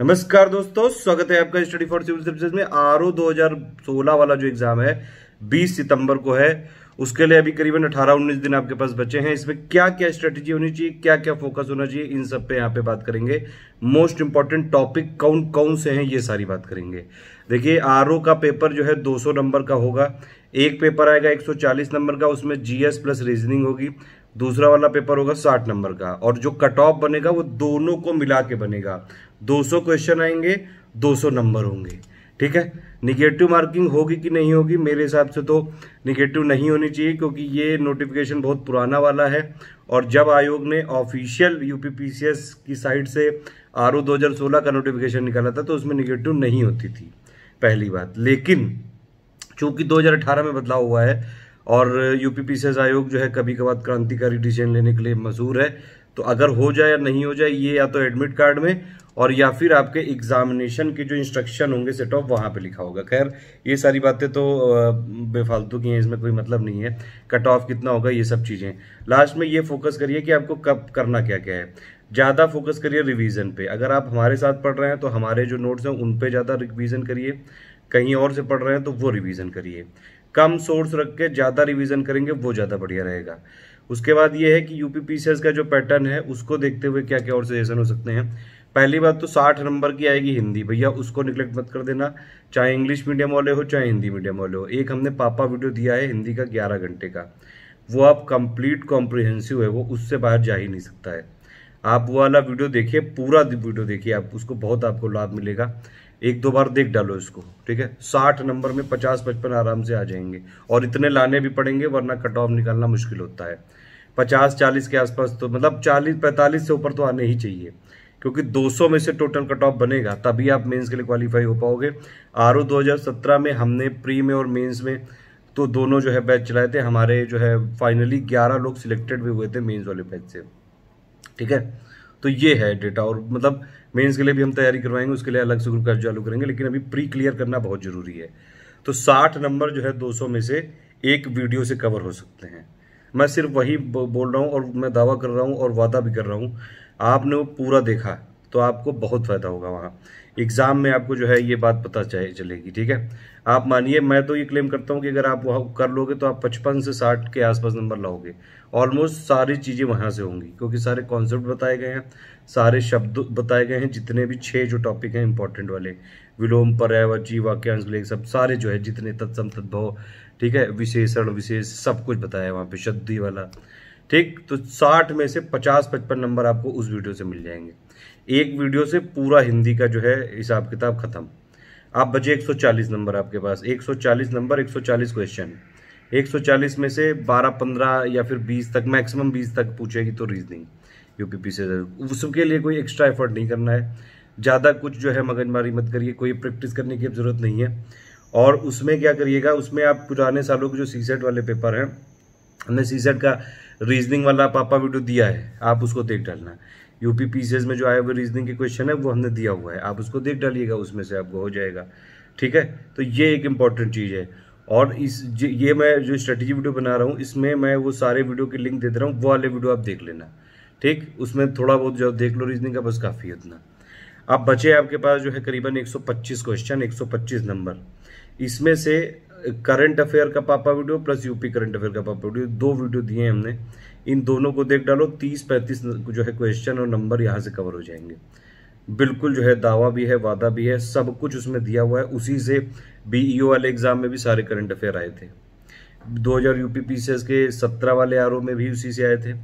नमस्कार दोस्तों, स्वागत है आपका स्टडी फॉर सिविल सर्विसेज़ में। आर ओ 2016 वाला जो एग्ज़ाम है 20 सितंबर को है। उसके लिए अभी करीबन 18-19 दिन आपके पास बचे हैं। इसमें क्या क्या स्ट्रेटेजी होनी चाहिए क्या क्या फोकस होना चाहिए, इन सब पे यहाँ पे बात करेंगे। मोस्ट इंपॉर्टेंट टॉपिक कौन कौन से हैं, ये सारी बात करेंगे। देखिए आर का पेपर जो है 200 नंबर का होगा। एक पेपर आएगा 140 नंबर का, उसमें जीएस प्लस रीजनिंग होगी। दूसरा वाला पेपर होगा 60 नंबर का। और जो कट ऑफ़ बनेगा, वो दोनों को मिला के बनेगा। 200 क्वेश्चन आएँगे 200 नंबर होंगे। ठीक है? निगेटिव मार्किंग होगी कि नहीं होगी? मेरे हिसाब से तो निगेटिव नहीं होनी चाहिए, क्योंकि ये नोटिफिकेशन बहुत पुराना वाला है। और जब आयोग ने ऑफिशियल यूपीपीसीएस की साइड से आर ओ का नोटिफिकेशन निकाला था तो उसमें निगेटिव नहीं होती थी। पहली बात। लेकिन, चूँकि 2018 में बदलाव हुआ है और यूपीपीसीएस आयोग जो है कभी कभार क्रांतिकारी डिसीज़न लेने के लिए मशहूर है। तो अगर हो जाए या नहीं हो जाए, ये या तो एडमिट कार्ड में और या फिर आपके एग्जामिनेशन के जो इंस्ट्रक्शन होंगे सेट ऑफ़ वहाँ पे लिखा होगा। खैर, ये सारी बातें तो बेफालतू की हैं, इसमें कोई मतलब नहीं है। कट ऑफ़ कितना होगा, ये सब चीज़ें। लास्ट में ये फोकस करिए कि आपको कब करना क्या क्या है। ज़्यादा फोकस करिए रिवीजन पे। अगर आप हमारे साथ पढ़ रहे हैं तो हमारे जो नोट्स हैं, उन पे ज़्यादा रिवीजन करिए। कहीं और से पढ़ रहे हैं तो वो रिवीजन करिए। कम सोर्स रख के ज़्यादा रिवीजन करेंगे, वो ज़्यादा बढ़िया रहेगा। उसके बाद ये है कि यूपीपीसीएस का जो पैटर्न है, उसको देखते हुए क्या क्या और सजेशन हो सकते हैं। पहली बात तो साठ नंबर की आएगी हिंदी, भैया उसको निगलेक्ट मत कर देना। चाहे इंग्लिश मीडियम वाले हो, चाहे हिंदी मीडियम वाले हो। एक हमने पापा वीडियो दिया है हिंदी का ग्यारह घंटे का। वो आप कंप्लीट कॉम्प्रिहेंसिव है, वो उससे बाहर जा ही नहीं सकता है। आप वो वाला वीडियो देखिए, पूरा वीडियो देखिए आप, उसको बहुत आपको लाभ मिलेगा। एक दो बार देख डालो इसको, ठीक है? साठ नंबर में पचास पचपन आराम से आ जाएँगे। और इतने लाने भी पड़ेंगे, वरना कट ऑफ़ निकालना मुश्किल होता है। पचास, चालीस के आसपास तो मतलब चालीस, पैंतालीस से ऊपर तो आने ही चाहिए। क्योंकि 200 में से टोटल कट ऑफ़ बनेगा, तभी आप मेंस के लिए क्वालिफाई हो पाओगे। आर ओ में हमने प्री में और मेंस में तो दोनों जो है बैच चलाए थे। हमारे जो है फाइनली 11 लोग सिलेक्टेड भी हुए थे मेंस वाले बैच से। ठीक है? तो ये है डेटा और मतलब मेंस के लिए भी हम तैयारी करवाएँगे, उसके लिए अलग से ग्रुप का चालू करेंगे, लेकिन अभी प्री क्लियर करना बहुत ज़रूरी है। तो 60 नंबर जो है 200 में से एक वीडियो से कवर हो सकते हैं। मैं सिर्फ़ वही बोल रहा हूँ और मैं दावा कर रहा हूँ और वादा भी कर रहा हूँ। आपने वो पूरा देखा तो आपको बहुत फ़ायदा होगा वहाँ। एग्ज़ाम में आपको जो है ये बात पता चलेगी, ठीक है? आप मानिए, मैं तो ये क्लेम करता हूँ कि अगर आप वहाँ कर लोगे तो आप पचपन से साठ के आसपास नंबर लाओगे। ऑलमोस्ट सारी चीज़ें वहाँ से होंगी, क्योंकि सारे कॉन्सेप्ट बताए गए हैं, सारे शब्द बताए गए हैं, जितने भी छः जो टॉपिक हैं इंपॉर्टेंट वाले, विलोम पर्यावची वाक्यांश, लेख, सब सारे जो है, जितने तत्सम, तद्भव, ठीक है, विशेषण, विशेष, सब कुछ बताया वहाँ पे, शब्दी वाला, ठीक? तो 60 में से 50 55 नंबर आपको उस वीडियो से मिल जाएँगे। एक वीडियो से पूरा हिंदी का जो है हिसाब किताब खत्म। आप बचे 140 नंबर आपके पास। 140 नंबर 140 क्वेश्चन 140 में से 12 15 या फिर 20 तक मैक्सिमम 20 तक पूछेगी तो रीजनिंग यूपीपी से उसके लिए कोई एक्स्ट्रा एफर्ट नहीं करना है। ज़्यादा कुछ जो है मगजमारी मत करिए, कोई प्रैक्टिस करने की ज़रूरत नहीं है। और उसमें क्या करिएगा, उसमें आप पुराने सालों के जो सी सेट वाले पेपर हैं, हमने सी सेट का रीजनिंग वाला पापा वीडियो दिया है। आप उसको देख डालना। यूपी पीसीएस में जो आए हुए रीजनिंग के क्वेश्चन है, वो हमने दिया हुआ है। आप उसको देख डालिएगा, उसमें से आपको हो जाएगा। ठीक है? तो ये एक इंपॉर्टेंट चीज़ है। और इस ये मैं जो स्ट्रेटेजी वीडियो बना रहा हूँ, इसमें मैं वो सारे वीडियो के लिंक दे दे रहा हूँ, वो वाले वीडियो आप देख लेना। ठीक? उसमें थोड़ा बहुत जो देख लो रीजनिंग का, बस काफ़ी है उतना। अब बचे आपके पास जो है करीबन 125 क्वेश्चन 125 नंबर इसमें से करंट अफेयर का पापा video plus UP current affair का पापा वीडियो दो वीडियो दिए हमने। इन दोनों को देख डालो, तीस पैंतीस जो है क्वेश्चन और नंबर यहाँ से कवर हो जाएँगे। बिल्कुल जो है दावा भी है, वादा भी है, सब कुछ उसमें दिया हुआ है। उसी से बीईओ e वाले एग्ज़ाम में भी सारे करंट अफेयर आए थे। 2000 यूपी पीसीएस के 17 वाले आर में भी उसी से आए थे।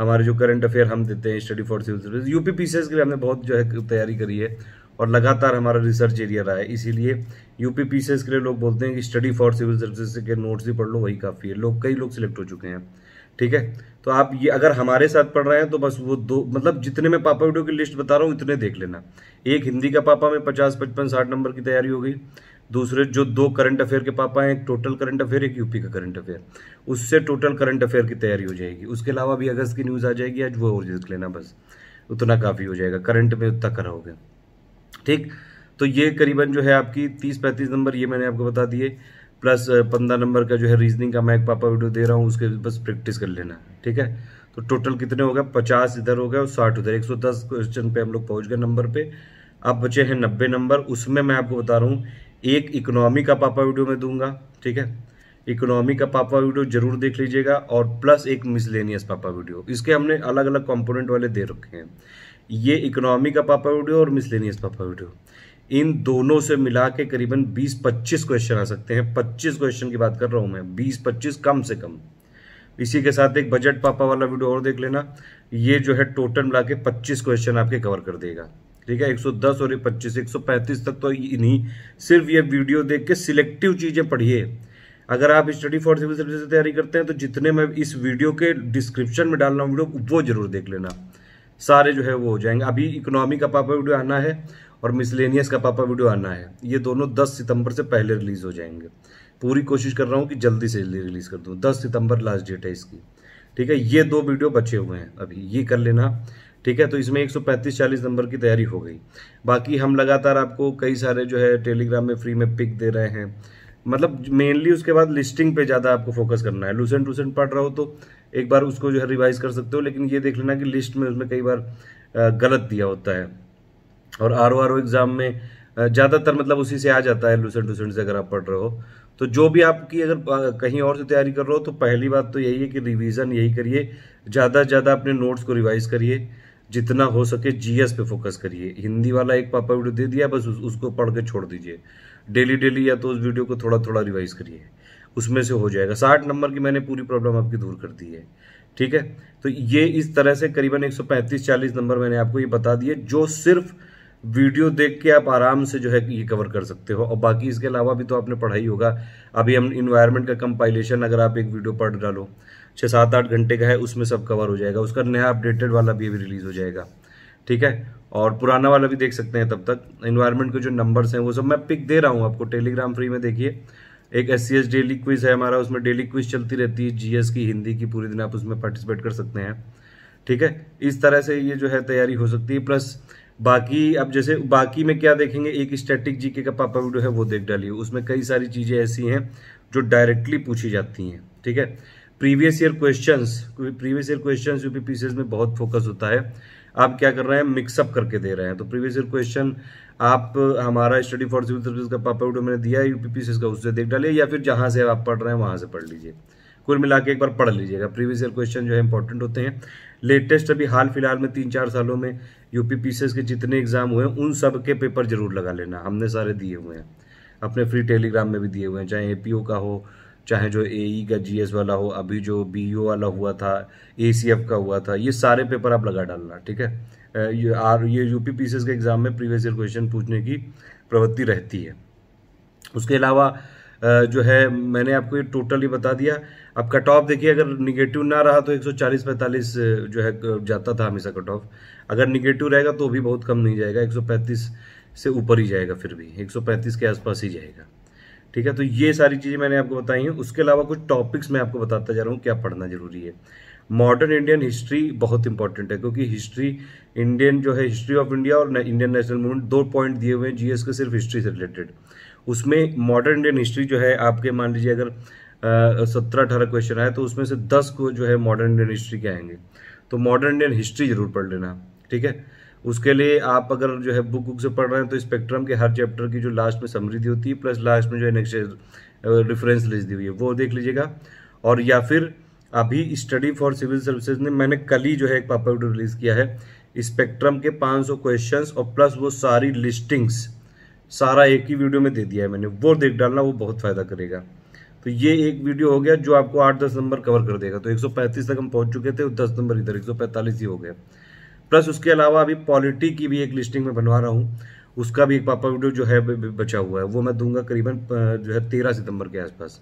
हमारे जो करंट अफेयर हम देते हैं Study for Civil Service UP PCS के लिए हमने बहुत जो है तैयारी करी है और लगातार हमारा रिसर्च एरिया रहा है। इसीलिए यूपी पीसीएस के लिए लोग बोलते हैं कि स्टडी फॉर सिविल सर्विस के नोट्स ही पढ़ लो, वही काफ़ी है। लोग, कई लोग सिलेक्ट हो चुके हैं। ठीक है? तो आप ये अगर हमारे साथ पढ़ रहे हैं तो बस वो दो मतलब जितने मैं पापा वीडियो की लिस्ट बता रहा हूँ इतने देख लेना। एक हिंदी का पापा में पचास, पचपन, साठ नंबर की तैयारी हो गई। दूसरे, जो दो करंट अफेयर के पापा हैं, एक टोटल करंट अफेयर एक यूपी का करंट अफेयर उससे टोटल करंट अफेयर की तैयारी हो जाएगी। उसके अलावा भी अगस्त की न्यूज़ आ जाएगी, आज वो और देख लेना बस। उतना काफ़ी हो जाएगा। करंट में उतना कराओगे ठीक? तो ये करीबन जो है आपकी तीस, पैंतीस नंबर, ये मैंने आपको बता दिए। प्लस पंद्रह नंबर का जो है रीजनिंग का मैं एक पापा वीडियो दे रहा हूँ, उसके बस प्रैक्टिस कर लेना, ठीक है? तो टोटल कितने हो गए? पचास इधर हो गए और साठ उधर। एक सौ दस क्वेश्चन पे हम लोग पहुँच गए नंबर पे। अब बचे हैं नब्बे नंबर उसमें मैं आपको बता रहा हूँ, एक इकोनॉमी का पापा वीडियो में दूँगा, ठीक है? इकोनॉमी का पापा वीडियो ज़रूर देख लीजिएगा और प्लस एक मिसलेनियस पापा वीडियो इसके हमने अलग अलग कंपोनेंट वाले दे रखे हैं। ये इकोनॉमी का पापा वीडियो और मिसलेनियस पापा वीडियो इन दोनों से मिला के करीबन 20-25 क्वेश्चन आ सकते हैं। 25 क्वेश्चन की बात कर रहा हूँ मैं। 20-25 कम से कम। इसी के साथ एक बजट पापा वाला वीडियो और देख लेना। ये जो है टोटल मिला के पच्चीस क्वेश्चन आपके कवर कर देगा। ठीक है? 110 और ये पच्चीस, एक तक तो इन्हीं सिर्फ़ ये वीडियो देख के सिलेक्टिव चीज़ें पढ़िए। अगर आप स्टडी फॉर सिविल सर्विस की तैयारी करते हैं तो जितने मैं इस वीडियो के डिस्क्रिप्शन में डाल रहा हूँ वीडियो वो ज़रूर देख लेना। सारे जो है वो हो जाएँगे। अभी इकोनॉमी का पापा वीडियो आना है। और मिसलेनियस का पापा वीडियो आना है। ये दोनों 10 सितंबर से पहले रिलीज़ हो जाएँगे। पूरी कोशिश कर रहा हूँ कि जल्दी से जल्दी रिलीज़ कर दूँ। 10 सितंबर लास्ट डेट है इसकी। ठीक है, ये दो वीडियो बचे हुए हैं। अभी ये कर लेना। ठीक है तो इसमें 135 40 नंबर की तैयारी हो गई। बाकी हम लगातार आपको कई सारे जो है टेलीग्राम में फ्री में पिक दे रहे हैं। मतलब मेनली उसके बाद लिस्टिंग पे ज़्यादा आपको फोकस करना है। लूसेंट लूसेंट पढ़ रहे हो तो एक बार उसको जो है रिवाइज कर सकते हो, लेकिन ये देख लेना कि लिस्ट में उसमें कई बार गलत दिया होता है। और R O R O exam में ज़्यादातर मतलब उसी से आ जाता है लूसेंट लूसेंट से अगर आप पढ़ रहे हो। तो जो भी आपकी अगर कहीं और से तैयारी कर रहे हो तो पहली बात तो यही है कि रिवीजन यही करिए। ज़्यादा से ज़्यादा अपने नोट्स को रिवाइज करिए। जितना हो सके जीएस पे फोकस करिए। हिंदी वाला एक पापा वीडियो दे दिया बस उस, उसको पढ़ के छोड़ दीजिए। डेली डेली या तो उस वीडियो को थोड़ा थोड़ा रिवाइज करिए। उसमें से हो जाएगा। साठ नंबर की मैंने पूरी प्रॉब्लम आपकी दूर कर दी है। ठीक है? तो ये इस तरह से करीबन 135 40 नंबर मैंने आपको ये बता दिए। जो सिर्फ़ वीडियो देख के आप आराम से जो है ये कवर कर सकते हो। और बाकी इसके अलावा भी तो आपने पढ़ाई होगा। अभी हम इन्वायरमेंट का कंपाइलेशन अगर आप एक वीडियो पढ़ डालो छः सात आठ घंटे का है, उसमें सब कवर हो जाएगा। उसका नया अपडेटेड वाला भी अभी रिलीज़ हो जाएगा। ठीक है? और पुराना वाला भी देख सकते हैं तब तक। इन्वायरमेंट के जो नंबर्स हैं वो सब मैं पिक दे रहा हूँ आपको। टेलीग्राम फ्री में देखिए। एक S C S daily quiz है हमारा, उसमें डेली क्विज चलती रहती है। जीएस की, हिंदी की पूरे दिन आप उसमें पार्टिसिपेट कर सकते हैं। ठीक है? इस तरह से ये जो है तैयारी हो सकती है। प्लस बाकी, अब जैसे बाकी में क्या देखेंगे, एक स्टैटिक जीके का पापा वीडियो है, वो देख डालिए। उसमें कई सारी चीज़ें ऐसी हैं जो डायरेक्टली पूछी जाती हैं, ठीक है? Previous year questions previous year questions UPPCS में बहुत फोकस होता है। आप क्या कर रहे हैं मिक्सअप करके दे रहे हैं। तो प्रीवियस ईयर क्वेश्चन आप, हमारा स्टडी फॉर सिविल सर्विस का पापा वीडियो मैंने दिया है यूपीपीसीएस का, उससे देख डालिए, या फिर जहाँ से आप पढ़ रहे हैं, वहाँ से पढ़ लीजिए। कुल मिला एक बार पढ़ लीजिएगा। प्रीवियस ईयर क्वेश्चन जो है इंपॉर्टेंट होते हैं। लेटेस्ट अभी हाल फ़िलहाल में तीन चार सालों में यूपी पीसीएस के जितने एग्ज़ाम हुए हैं, उन सब के पेपर ज़रूर लगा लेना। हमने सारे दिए हुए हैं। अपने फ्री टेलीग्राम में भी दिए हुए हैं, चाहे एपीओ का हो, चाहे जो ए का जीएस वाला हो, अभी जो बी वाला हुआ था एसीएफ का हुआ था, ये सारे पेपर आप लगा डालना, ठीक है? ये आर, ये यूपी पीसीएस के एग्ज़ाम में प्रीवियस ईयर क्वेश्चन पूछने की प्रवृत्ति रहती है। उसके अलावा जो है, मैंने आपको ये टोटली बता दिया। अब कट ऑफ़ देखिए, अगर निगेटिव ना रहा तो 140 45 जो है जाता था हमेशा कट ऑफ़ अगर निगेटिव रहेगा तो भी बहुत कम नहीं जाएगा 135 से ऊपर ही जाएगा फिर भी 135 के आसपास ही जाएगा। ठीक है तो ये सारी चीज़ें मैंने आपको बताई हैं। उसके अलावा कुछ टॉपिक्स मैं आपको बताता जा रहा हूँ, क्या पढ़ना ज़रूरी है। मॉडर्न इंडियन हिस्ट्री बहुत इंपॉर्टेंट है, क्योंकि हिस्ट्री इंडियन जो है हिस्ट्री ऑफ़ इंडिया और इंडियन नेशनल मूवमेंट दो पॉइंट दिए हुए हैं जीएस के सिर्फ़ हिस्ट्री से रिलेटेड उसमें मॉडर्न इंडियन हिस्ट्री जो है, आपके मान लीजिए अगर सत्रह, अठारह क्वेश्चन आए तो उसमें से दस को जो है मॉडर्न इंडियन हिस्ट्री के आएँगे। तो मॉडर्न इंडियन हिस्ट्री ज़रूर पढ़ लेना, ठीक है? उसके लिए आप अगर जो है बुक बुक से पढ़ रहे हैं तो स्पेक्ट्रम के हर चैप्टर की जो लास्ट में समृद्धि होती है प्लस लास्ट में जो है नेक्स्ट रेफरेंस लिस्ट दी हुई है, वो देख लीजिएगा। और या फिर अभी स्टडी फॉर सिविल सर्विसेज़ ने, मैंने कल ही जो है एक पापा वीडियो रिलीज़ किया है स्पेक्ट्रम के 500 क्वेश्चंस और प्लस वो सारी लिस्टिंग्स सारा एक ही वीडियो में दे दिया है मैंने। वो देख डालना, वो बहुत फ़ायदा करेगा। तो ये एक वीडियो हो गया जो आपको आठ दस नंबर कवर कर देगा। तो 135 तक हम पहुँच चुके थे दस नंबर इधर 145 ही हो गया। प्लस उसके अलावा अभी पॉलिटी की भी एक लिस्टिंग में बनवा रहा हूँ। उसका भी एक पापा वीडियो जो है बचा हुआ है। वो मैं दूँगा करीबन जो है तेरह सितंबर के आसपास।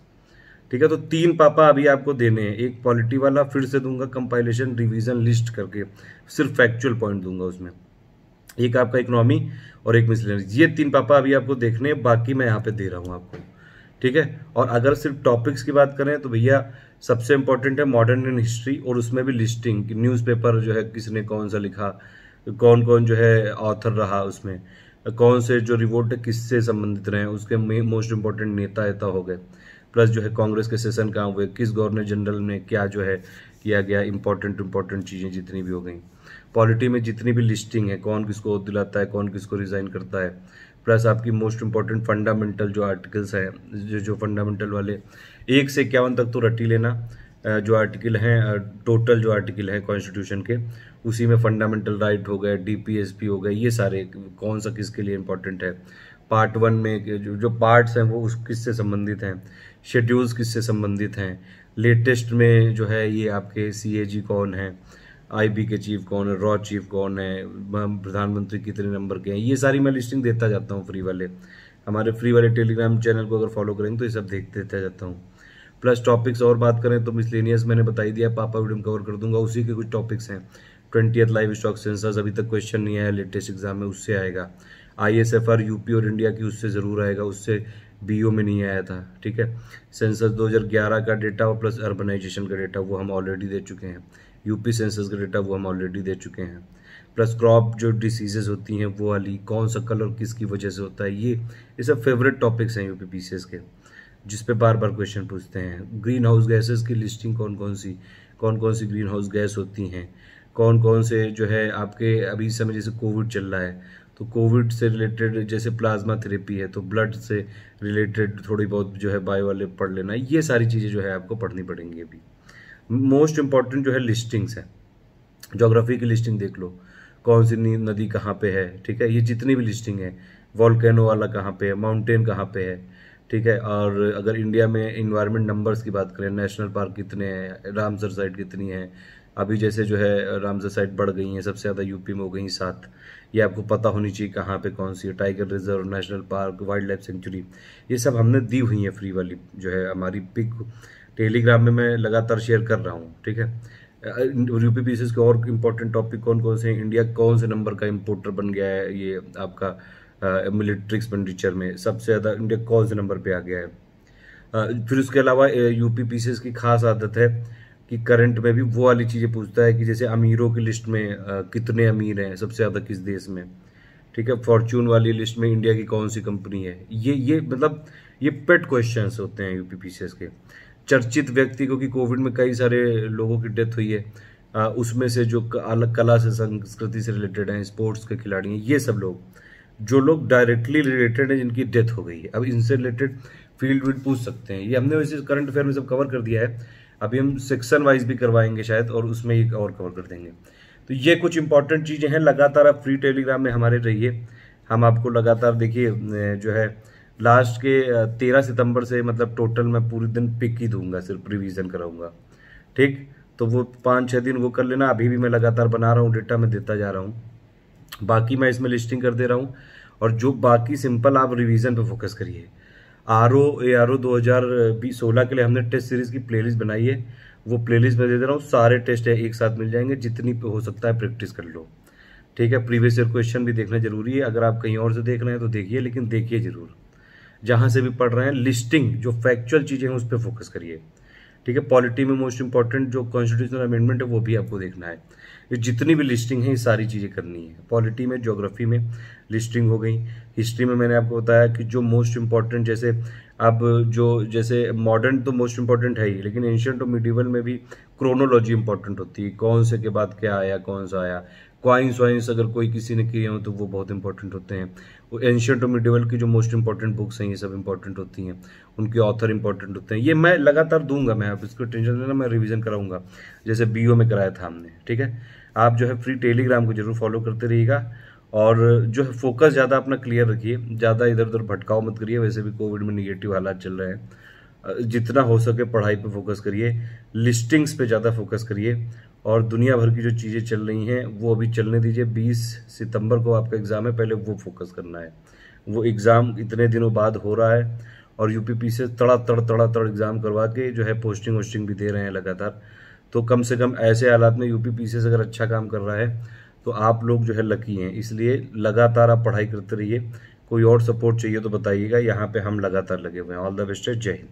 ठीक है तो तीन पापा अभी आपको देने हैं। एक पॉलिटी वाला, फिर से दूँगा कंपाइलेशन रिवीजन लिस्ट करके। सिर्फ़ फैक्चुअल पॉइंट दूँगा उसमें। एक आपका इकोनॉमी और एक मिसलेनियस ये तीन पापा अभी आपको देखने हैं, बाकी मैं यहाँ पे दे रहा हूँ आपको। ठीक है? और अगर सिर्फ़ टॉपिक्स की बात करें तो भैया सबसे इंपॉर्टेंट है मॉडर्न इंडियन हिस्ट्री और उसमें भी लिस्टिंग न्यूज़पेपर जो है किसने कौन सा लिखा कौन कौन जो है ऑथर रहा उसमें, कौन से जो रिवोल्ट किससे संबंधित रहे, उसके मोस्ट इंपॉर्टेंट नेता नेता हो गए। प्लस जो है कांग्रेस के सेशन कहाँ हुए, किस गवर्नर जनरल ने क्या जो है किया गया इंपॉर्टेंट इंपॉर्टेंट चीज़ें जितनी भी हो गई। पॉलिटी में जितनी भी लिस्टिंग है, कौन किसको दिलाता है, कौन किसको रिजाइन करता है प्लस आपकी मोस्ट इंपॉर्टेंट फंडामेंटल जो आर्टिकल्स हैं, जो जो फंडामेंटल वाले, एक से इक्यावन तक तो रटी लेना जो आर्टिकल हैं टोटल जो आर्टिकल हैं कॉन्स्टिट्यूशन के, उसी में फंडामेंटल राइट हो गए डीपीएसपी हो गए, ये सारे कौन सा किसके लिए इंपॉर्टेंट है? पार्ट वन में जो जो पार्ट्स हैं वो उस किससे संबंधित हैं? शेड्यूल्स किससे संबंधित हैं? लेटेस्ट में जो है ये आपके CAG कौन है? आईबी के चीफ कौन है रॉ चीफ कौन है प्रधानमंत्री कितने नंबर के हैं, ये सारी मैं लिस्टिंग देता जाता हूँ फ्री वाले। हमारे फ्री वाले टेलीग्राम चैनल को अगर फॉलो करेंगे तो ये सब देख देता जाता हूँ। प्लस टॉपिक्स और बात करें तो मिसलेनियस मैंने बताई दिया, पापा वीडियो कवर कर दूँगा, उसी के कुछ टॉपिक्स हैं। ट्वेंटी लाइव स्टॉक सेंसर्स अभी तक क्वेश्चन नहीं आया लेटेस्ट एग्ज़ाम में उससे आएगा। I S F R UP और इंडिया की उससे ज़रूर आएगा, उससे बीओ में नहीं आया था, ठीक है? सेंसस 2011 का डेटा और प्लस अर्बनाइजेशन का डेटा वो हम ऑलरेडी दे चुके हैं। यूपी सेंसस का डेटा वो हम ऑलरेडी दे चुके हैं। प्लस क्रॉप जो डिसीजेज होती हैं, वो वाली कौन सा कलर किसकी वजह से होता है, ये ये सब फेवरेट टॉपिक्स हैं यूपी पी के, जिस पे बार बार क्वेश्चन पूछते हैं। ग्रीन हाउस गैसेस की लिस्टिंग कौन कौन सी कौन कौन सी ग्रीन हाउस गैस होती हैं? कौन कौन से जो है आपके अभी इस समय जैसे कोविड चल रहा है तो कोविड से रिलेटेड जैसे प्लाज्मा थेरेपी है तो ब्लड से रिलेटेड थोड़ी बहुत जो है बायो वाले पढ़ लेना, ये सारी चीज़ें जो है आपको पढ़नी पड़ेंगी अभी। मोस्ट इंपॉर्टेंट जो है लिस्टिंग्स है। जोग्राफी की लिस्टिंग देख लो। कौन सी नदी कहाँ पे है? ठीक है, ये जितनी भी लिस्टिंग है। वॉल्केनो वाला कहाँ पे है? माउंटेन कहाँ पे है? ठीक है, और अगर इंडिया में इन्वायरमेंट नंबर्स की बात करें नेशनल पार्क कितने हैं? रामसर साइड कितनी है? अभी जैसे जो है, रामसर साइड बढ़ गई हैं, सबसे ज़्यादा यूपी में हो गई सात। ये आपको पता होनी चाहिए कहाँ पे कौन सी है। Tiger reserve national park wild life sanctuary ये सब हमने दी हुई है फ्री वाली, जो है हमारी पिक टेलीग्राम में मैं लगातार शेयर कर रहा हूँ, ठीक है? यूपी पीसेस के और इम्पोर्टेंट टॉपिक कौन कौन से इंडिया कौन से नंबर का इम्पोर्टर बन गया है? ये आपका मिलिट्री एक्सपेंडिचर में सबसे ज़्यादा इंडिया कौन से नंबर पे आ गया है? फिर उसके अलावा यूपी पीसीएस की खास आदत है कि करंट में भी वो वाली चीज़ें पूछता है कि जैसे अमीरों की लिस्ट में कितने अमीर हैं सबसे ज़्यादा किस देश में? ठीक है? फॉर्चून वाली लिस्ट में इंडिया की कौन सी कंपनी है? ये ये मतलब ये पेट क्वेश्चन होते हैं यूपी पीसीएस के चर्चित व्यक्ति, क्योंकि कोविड में कई सारे लोगों की डेथ हुई है उसमें से जो अलग कला से, संस्कृति से रिलेटेड हैं स्पोर्ट्स के खिलाड़ी हैं, ये सब लोग, जो लोग डायरेक्टली रिलेटेड हैं, जिनकी डेथ हो गई है। अब इनसे रिलेटेड फ़ील्ड वील्ड पूछ सकते हैं। ये हमने वैसे करंट अफेयर में सब कवर कर दिया है। अभी हम सेक्शन वाइज भी करवाएँगे शायद, और उसमें एक और कवर कर देंगे। तो ये कुछ इंपॉर्टेंट चीज़ें हैं। लगातार आप फ्री टेलीग्राम में हमारे रहिए। हम आपको लगातार देखिए जो है लास्ट के तेरह सितंबर से मतलब टोटल मैं पूरे दिन पिक ही दूँगा, सिर्फ़ रिवीजन कराऊँगा। ठीक? तो वो पाँच छः दिन वो कर लेना। अभी भी मैं लगातार बना रहा हूँ डेटा मैं देता जा रहा हूँ। बाकी मैं इसमें लिस्टिंग कर दे रहा हूँ। और जो बाकी सिंपल आप रिवीजन पे फोकस करिए। R O A R O दो हज़ार बीस सोलह के लिए हमने टेस्ट सीरीज़ की प्लेलिस्ट बनाई है। वो प्लेलिस्ट में दे दे रहा हूँ। सारे टेस्ट एक साथ मिल जाएँगे। जितनी हो सकता है प्रैक्टिस कर लो। ठीक है? प्रीवियस ईयर क्वेश्चन भी देखना ज़रूरी है। अगर आप कहीं और से देख रहे हैं तो देखिए, लेकिन देखिए ज़रूर। जहाँ से भी पढ़ रहे हैं लिस्टिंग जो फैक्चुअल चीज़ें हैं, उस पर फोकस करिए। ठीक है पॉलिटी में मोस्ट इंपॉर्टेंट जो कॉन्स्टिट्यूशनल अमेंडमेंट है, वो भी आपको देखना है। ये जितनी भी लिस्टिंग है, ये सारी चीज़ें करनी है। पॉलिटी में ज्योग्राफी में लिस्टिंग हो गई। हिस्ट्री में मैंने आपको बताया कि जो मोस्ट इंपॉर्टेंट जैसे अब जो, जैसे मॉडर्न तो मोस्ट इंपॉर्टेंट है ही, लेकिन एंशियंट और मिडिवल में भी क्रोनोलॉजी इंपॉर्टेंट होती है। कौन से के बाद क्या आया, कौन सा आया। क्वाइंस वाइंस अगर कोई किसी ने किए हो तो वो बहुत इंपॉर्टेंट होते हैं। वो एंशियंट और मिडिवल की जो मोस्ट इंपॉर्टेंट बुक्स हैं, ये सब इंपॉर्टेंट होती हैं। उनके ऑथर इंपॉर्टेंट होते हैं। ये मैं लगातार दूँगा, मैं आप इसको टेंशन लेना, मैं रिवीजन कराऊँगा। जैसे बीओ में कराया था हमने, ठीक है? आप जो है फ्री टेलीग्राम को ज़रूर फॉलो करते रहिएगा। और जो है फोकस ज़्यादा अपना क्लियर रखिए। ज़्यादा इधर उधर भटकाव मत करिए। वैसे भी कोविड में निगेटिव हालात चल रहे हैं। जितना हो सके पढ़ाई पे फोकस करिए लिस्टिंग्स पे ज़्यादा फोकस करिए, और दुनिया भर की जो चीज़ें चल रही हैं, वो अभी चलने दीजिए। 20 सितंबर को आपका एग्ज़ाम है, पहले वो फोकस करना है। वो एग्ज़ाम इतने दिनों बाद हो रहा है, और यूपीपी से तड़ा तड़ तड़ा तड़ एग्ज़ाम करवा के जो है पोस्टिंग वोस्टिंग भी दे रहे हैं लगातार। तो कम से कम ऐसे हालात में यूपी पी अगर अच्छा काम कर रहा है तो आप लोग जो है लकी हैं। इसलिए लगातार आप पढ़ाई करते रहिए। कोई और सपोर्ट चाहिए तो बताइएगा। यहाँ पे हम लगातार लगे हुए हैं। ऑल द बेस्ट है जय हिंद।